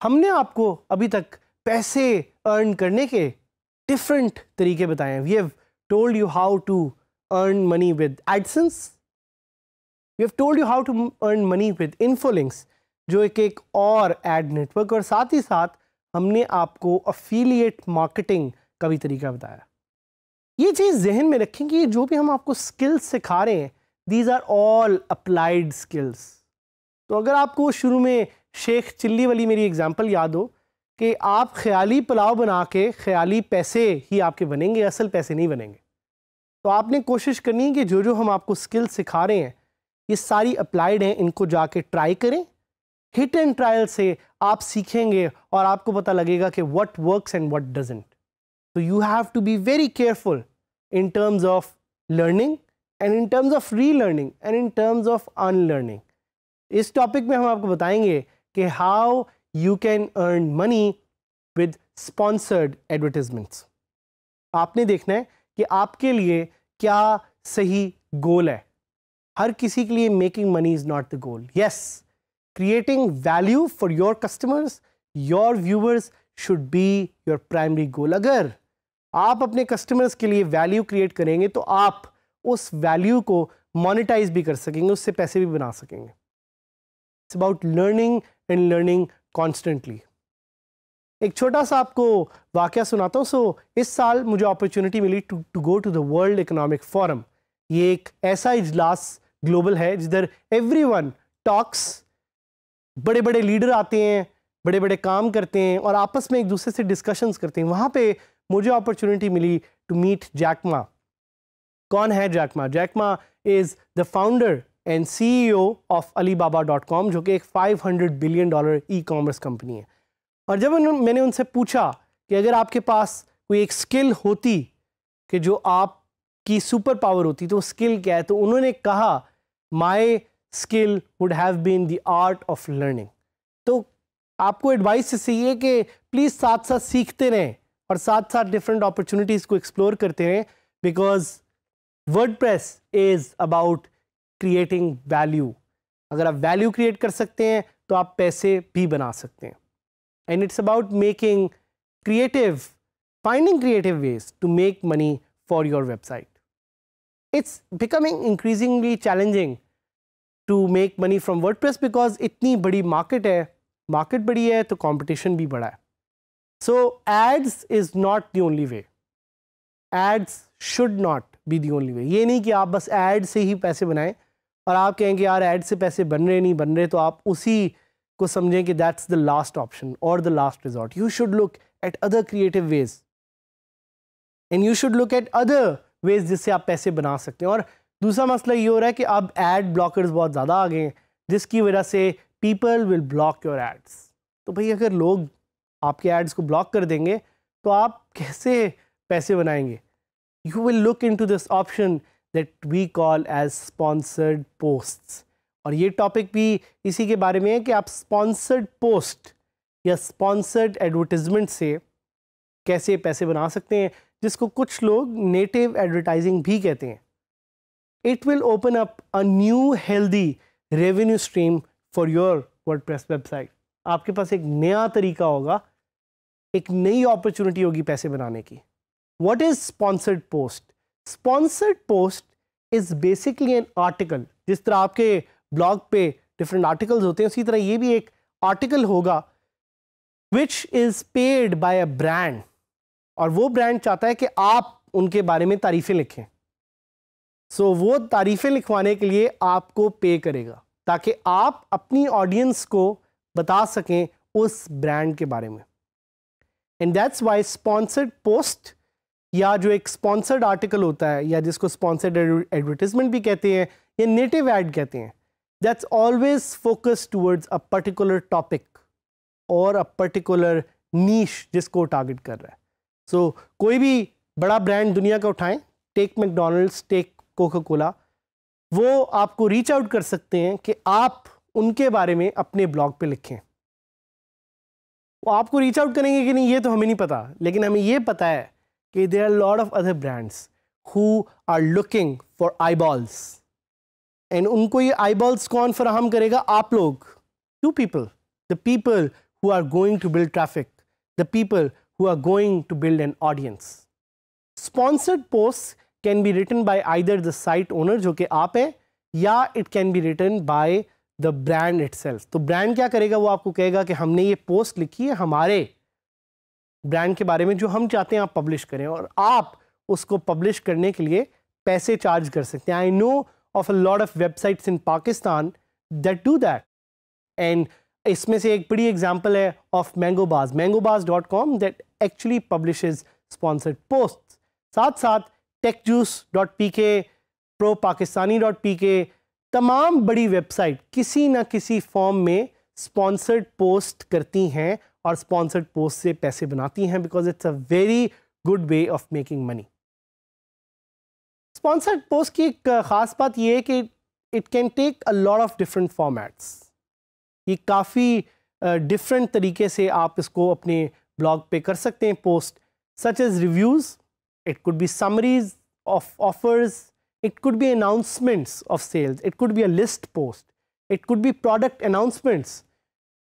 हमने आपको अभी तक पैसे अर्न करने के डिफरेंट तरीके बताए हैं। We have told you how to earn money with AdSense we have told you how to earn money with Infolinks जो एक एक और एड नेटवर्क और साथ ही साथ हमने आपको अफिलिएट मार्केटिंग का भी तरीका बताया। ये चीज़ जहन में रखें कि जो भी हम आपको स्किल्स सिखा रहे हैं these are all applied skills तो अगर आपको शुरू में शेख चिल्ली वाली मेरी एग्जांपल याद हो कि आप ख्याली पुलाव बना के ख्याली पैसे ही आपके बनेंगे, असल पैसे नहीं बनेंगे। तो आपने कोशिश करनी है कि जो जो हम आपको स्किल्स सिखा रहे हैं, ये सारी अप्लाइड हैं, इनको जाके ट्राई करें। हिट एंड ट्रायल से आप सीखेंगे और आपको पता लगेगा कि what works and what doesn't तो you have to be very careful in terms of learning and in terms of relearning and in terms of unlearning इस टॉपिक में हम आपको बताएँगे कि how you can earn money with sponsored advertisements आपने देखना है कि आपके लिए क्या सही गोल है। हर किसी के लिए making money is not the goal yes creating value for your customers, your viewers should be your primary goal. अगर आप अपने कस्टमर्स के लिए वैल्यू क्रिएट करेंगे तो आप उस वैल्यू को मोनेटाइज भी कर सकेंगे उससे पैसे भी बना सकेंगे। It's about learning and learning constantly एक छोटा सा आपको वाक्य सुनाता हूँ। सो so, इस साल मुझे opportunity milli to to go to the world economic forum ये एक ऐसा इजलास ग्लोबल है जिधर एवरी वन टॉक्स बड़े बड़े लीडर आते हैं बड़े बड़े काम करते हैं और आपस में एक दूसरे से डिस्कशंस करते हैं। वहाँ पे मुझे अपॉर्चुनिटी मिली टू मीट जैकमा कौन है Jack Ma Jack Ma is the founder and C of dot com जो कि एक 500 billion dollar e commerce company है। और जब मैंने उनसे पूछा कि अगर आपके पास कोई एक स्किल होती कि जो आपकी सुपर पावर होती तो स्किल क्या है? तो उन्होंने कहा my skill would have been the art of learning तो आपको एडवाइस ये कि प्लीज़ साथ साथ सीखते रहें और साथ साथ डिफरेंट अपॉर्चुनिटीज़ को एक्सप्लोर करते रहें because WordPress is about creating value अगर आप वैल्यू क्रिएट कर सकते हैं तो आप पैसे भी बना सकते हैं. And it's about making creative finding creative ways to make money for your website it's becoming increasingly challenging to make money from word because इतनी बड़ी मार्केट है. मार्केट बड़ी है तो कॉम्पिटिशन भी बड़ा है. So ads is not the only way ads should not be the only way ये नहीं कि आप बस एड से ही पैसे बनाएँ और आप कहेंगे, यार एड से पैसे बन रहे नहीं बन रहे तो आप उसी को समझें कि दैट्स द लास्ट ऑप्शन और the last resort you should look at other creative ways and you should look at other ways जिससे आप पैसे बना सकते हैं। और दूसरा मसला ये हो रहा है कि अब एड ब्लॉकर्स बहुत ज़्यादा आ गए हैं, जिसकी वजह से people will block your ads तो भाई, अगर लोग आपके एड्स को ब्लॉक कर देंगे तो आप कैसे पैसे बनाएँगे? You will look into this option that we call as sponsored post और ये टॉपिक भी इसी के बारे में है कि आप स्पॉन्सर्ड पोस्ट या स्पॉन्सर्ड एडवर्टिजमेंट से कैसे पैसे बना सकते हैं, जिसको कुछ लोग नेटिव एडवर्टाइजिंग भी कहते हैं। It will open up a new healthy revenue stream for your WordPress website. आपके पास एक नया तरीका होगा, एक नई अपॉर्चुनिटी होगी पैसे बनाने की। What is sponsored post sponsored post is basically an article जिस तरह आपके ब्लॉग पे डिफरेंट आर्टिकल्स होते हैं उसी तरह ये भी एक आर्टिकल होगा which is paid by a brand और वो ब्रांड चाहता है कि आप उनके बारे में तारीफें लिखें। सो so, वो तारीफ़ें लिखवाने के लिए आपको पे करेगा ताकि आप अपनी ऑडियंस को बता सकें उस ब्रांड के बारे में। And that's why sponsored post या जो एक स्पॉन्सर्ड आर्टिकल होता है या जिसको स्पॉन्सर्ड एडवर्टीजमेंट भी कहते हैं या नेटिव एड कहते हैं that's always focus towards a particular topic और अ पर्टिकुलर नीश जिसको टारगेट कर रहा है। सो so, कोई भी बड़ा ब्रांड दुनिया का उठाएँ take McDonald's take Coca Cola वो आपको रीच आउट कर सकते हैं कि आप उनके बारे में अपने ब्लॉग पे लिखें। वो आपको रीच आउट करेंगे कि नहीं ये तो हमें नहीं पता लेकिन हमें ये पता है कि there are lord of other brands who are looking for eyeballs and उनको ये आई कौन फराहम करेगा आप लोग to people the people who are going to build traffic, the people who are going to build an audience. Sponsored posts can be written by either the site owner जो कि आप हैं या it can be written by the brand itself. तो brand क्या करेगा वो आपको कहेगा कि हमने ये post लिखी है हमारे ब्रांड के बारे में जो हम चाहते हैं आप पब्लिश करें और आप उसको पब्लिश करने के लिए पैसे चार्ज कर सकते हैं। I know of a lot of websites in Pakistan that do that and इसमें से एक बड़ी एग्ज़ाम्पल है of MangoBaaz MangoBaaz dot com that actually publishes sponsored post साथ साथ TechJuice dot P K ProPakistani dot P K तमाम बड़ी website किसी ना किसी फॉर्म में स्पॉन्सर्ड पोस्ट करती हैं और स्पॉन्सर्ड पोस्ट से पैसे बनाती हैं because it's a very good way of making money sponsored post की एक ख़ास बात यह है कि it can take a lot of different formats ये काफ़ी डिफरेंट uh, तरीके से आप इसको अपने ब्लॉग पे कर सकते हैं post such as reviews it could be summaries of offers it could be announcements of sales it could be a list post it could be product announcements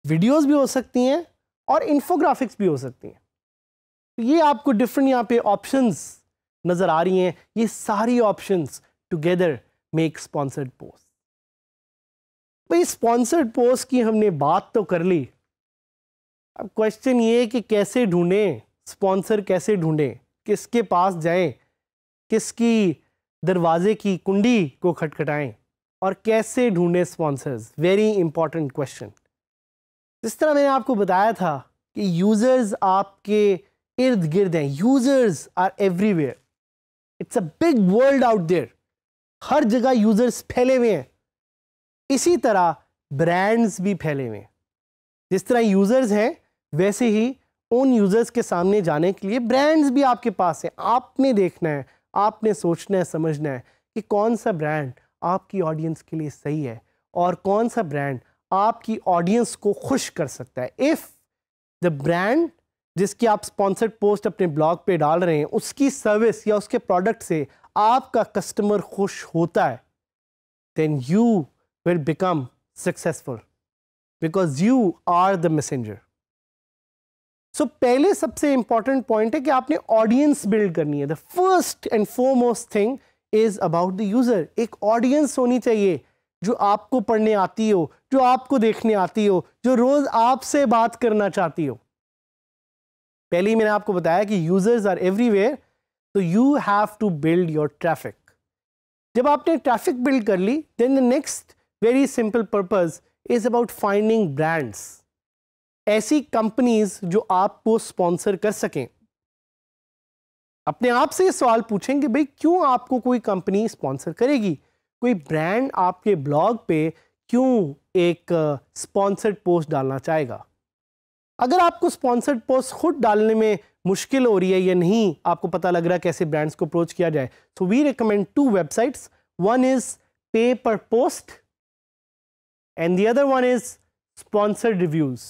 videos भी हो सकती हैं और इन्फोग्राफिक्स भी हो सकती हैं। तो ये आपको डिफरेंट यहाँ पे ऑप्शंस नज़र आ रही हैं। ये सारी options together make sponsored post भाई स्पॉन्सर्ड पोस्ट की हमने बात तो कर ली। अब क्वेश्चन ये है कि कैसे ढूंढें स्पॉन्सर कैसे ढूंढें? किसके पास जाएँ? किसकी दरवाजे की कुंडी को खटखटाएँ? और कैसे ढूंढें स्पॉन्सर्स वेरी इंपॉर्टेंट क्वेश्चन जिस तरह मैंने आपको बताया था कि यूज़र्स आपके इर्द गिर्द हैं users are everywhere it's a big world out there हर जगह यूज़र्स फैले हुए हैं। इसी तरह ब्रांड्स भी फैले हुए हैं। जिस तरह यूज़र्स हैं, वैसे ही उन यूज़र्स के सामने जाने के लिए ब्रांड्स भी आपके पास हैं। आपने देखना है, आपने सोचना है, समझना है कि कौन सा ब्रांड आपकी ऑडियंस के लिए सही है और कौन सा ब्रांड आपकी ऑडियंस को खुश कर सकता है। इफ़ द ब्रांड जिसकी आप स्पॉन्सर्ड पोस्ट अपने ब्लॉग पे डाल रहे हैं, उसकी सर्विस या उसके प्रोडक्ट से आपका कस्टमर खुश होता है then you will become successful because you are the messenger so पहले सबसे इंपॉर्टेंट पॉइंट है कि आपने ऑडियंस बिल्ड करनी है। The first and foremost thing is about the user एक ऑडियंस होनी चाहिए जो आपको पढ़ने आती हो जो आपको देखने आती हो, जो रोज आपसे बात करना चाहती हो। पहले ही मैंने आपको बताया कि यूज़र्स आर एवरीवेयर तो you have to build your traffic जब आपने ट्रैफ़िक बिल्ड कर ली then the next very simple purpose is about finding brands ऐसी कंपनीज़ जो आपको स्पॉन्सर कर सकें। अपने आप से ये सवाल पूछेंगे, भाई, क्यों आपको कोई कंपनी स्पॉन्सर करेगी? कोई ब्रांड आपके ब्लॉग पे क्यों एक स्पॉन्सर्ड पोस्ट डालना चाहेगा। अगर आपको स्पॉन्सर्ड पोस्ट खुद डालने में मुश्किल हो रही है या नहीं, आपको पता लग रहा है कैसे ब्रांड्स को अप्रोच किया जाए so we recommend two websites one is pay per post and the other one is sponsored reviews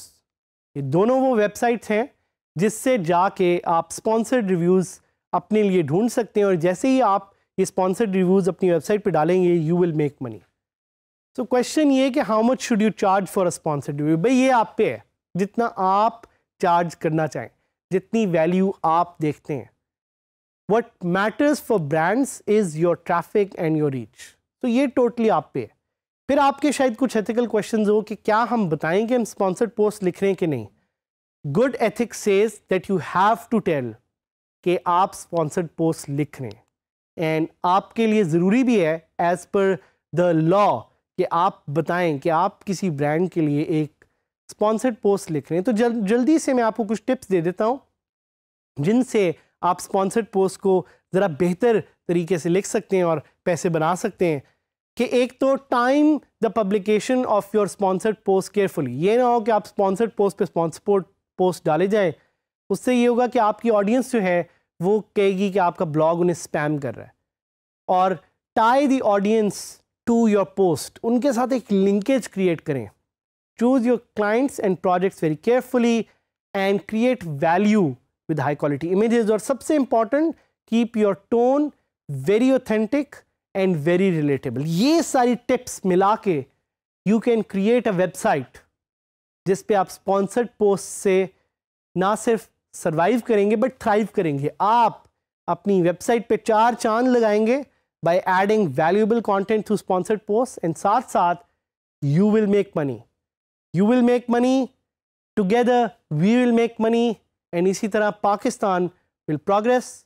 ये दोनों वो वेबसाइट्स हैं जिससे जाके आप स्पॉन्सर्ड रिव्यूज़ अपने लिए ढूंढ सकते हैं और जैसे ही आप ये स्पॉन्सर्ड रिव्यूज़ अपनी वेबसाइट पर डालेंगे you will make money so question ये कि how much should you charge for a sponsored review भाई, ये आप पे है। जितना आप चार्ज करना चाहें, जितनी वैल्यू आप देखते हैं। What matters for brands is your traffic and your reach तो ये टोटली आप पे है। फिर आपके शायद कुछ एथिकल क्वेश्चन हो कि क्या हम बताएँ कि हम स्पॉन्सर्ड पोस्ट लिख रहे हैं कि नहीं? Good ethics says that you have to tell कि आप स्पॉन्सर्ड पोस्ट लिख रहे हैं। एंड आपके लिए ज़रूरी भी है एज़ पर द लॉ कि आप बताएँ कि आप किसी ब्रांड के लिए एक स्पॉन्सर्ड पोस्ट लिख रहे हैं। तो जल, जल्दी से मैं आपको कुछ टिप्स दे देता हूँ जिनसे आप स्पॉन्सर्ड पोस्ट को ज़रा बेहतर तरीके से लिख सकते हैं और पैसे बना सकते हैं कि एक तो time the publication of your sponsored post carefully ये ना हो कि आप स्पॉन्सर्ड पोस्ट पे स्पॉन्सर पोस्ट डाले जाए। उससे ये होगा कि आपकी ऑडियंस जो है वो कहेगी कि आपका ब्लॉग उन्हें स्पैम कर रहा है। और tie the audience to your post उनके साथ एक लिंकेज क्रिएट करें। Choose your clients and projects very carefully and create value with high quality images और सबसे important keep your tone very authentic and very relatable ये सारी tips मिला के you can create a website जिस पे आप स्पॉन्सर्ड पोस्ट से ना सिर्फ़ सर्वाइव करेंगे बट थ्राइव करेंगे। आप अपनी वेबसाइट पे चार चाँद लगाएँगे by adding valuable content through sponsored posts. And saath saath you will make money. You will make money. Together we will make money. And isi tarah pakistan will progress.